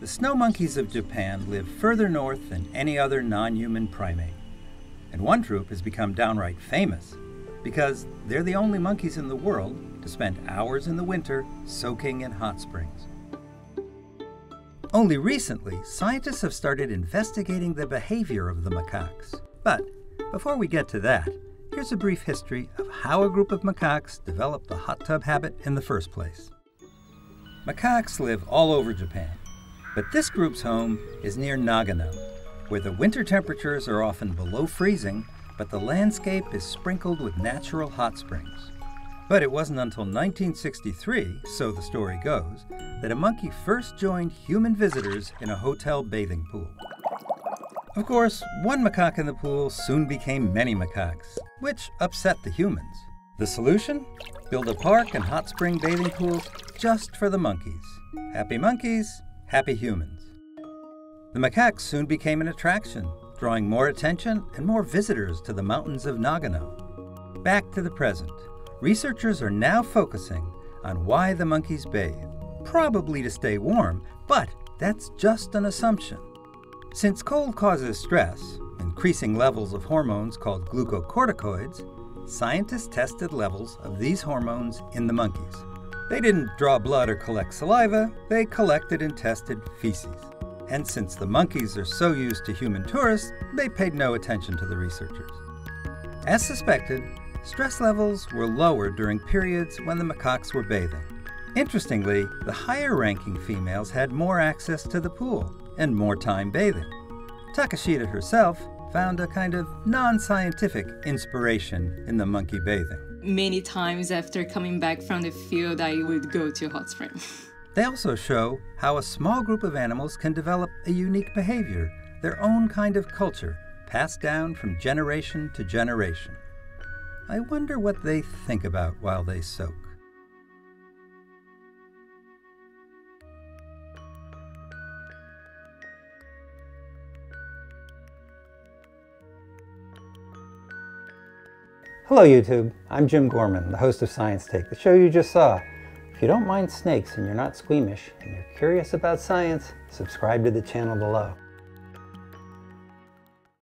The snow monkeys of Japan live further north than any other non human primate. And one troop has become downright famous because they're the only monkeys in the world to spend hours in the winter soaking in hot springs. Only recently, scientists have started investigating the behavior of the macaques. But before we get to that, here's a brief history of how a group of macaques developed the hot tub habit in the first place. Macaques live all over Japan, but this group's home is near Nagano, where the winter temperatures are often below freezing, but the landscape is sprinkled with natural hot springs. But it wasn't until 1963, so the story goes, that a monkey first joined human visitors in a hotel bathing pool. Of course, one macaque in the pool soon became many macaques, which upset the humans. The solution? Build a park and hot spring bathing pools just for the monkeys. Happy monkeys, happy humans. The macaques soon became an attraction, drawing more attention and more visitors to the mountains of Nagano. Back to the present. Researchers are now focusing on why the monkeys bathe. Probably to stay warm, but that's just an assumption. Since cold causes stress, increasing levels of hormones called glucocorticoids, scientists tested levels of these hormones in the monkeys. They didn't draw blood or collect saliva, they collected and tested feces. And since the monkeys are so used to human tourists, they paid no attention to the researchers. As suspected, stress levels were lower during periods when the macaques were bathing. Interestingly, the higher ranking females had more access to the pool and more time bathing. Takeshita herself found a kind of non scientific inspiration in the monkey bathing many times after coming back from the field, I would go to hot spring. they also show how a small group of animals can develop a unique behavior, their own kind of culture, passed down from generation to generation. I wonder what they think about while they soak. Hello YouTube, I'm Jim Gorman, the host of Science Take, the show you just saw. If you don't mind snakes and you're not squeamish and you're curious about science, subscribe to the channel below.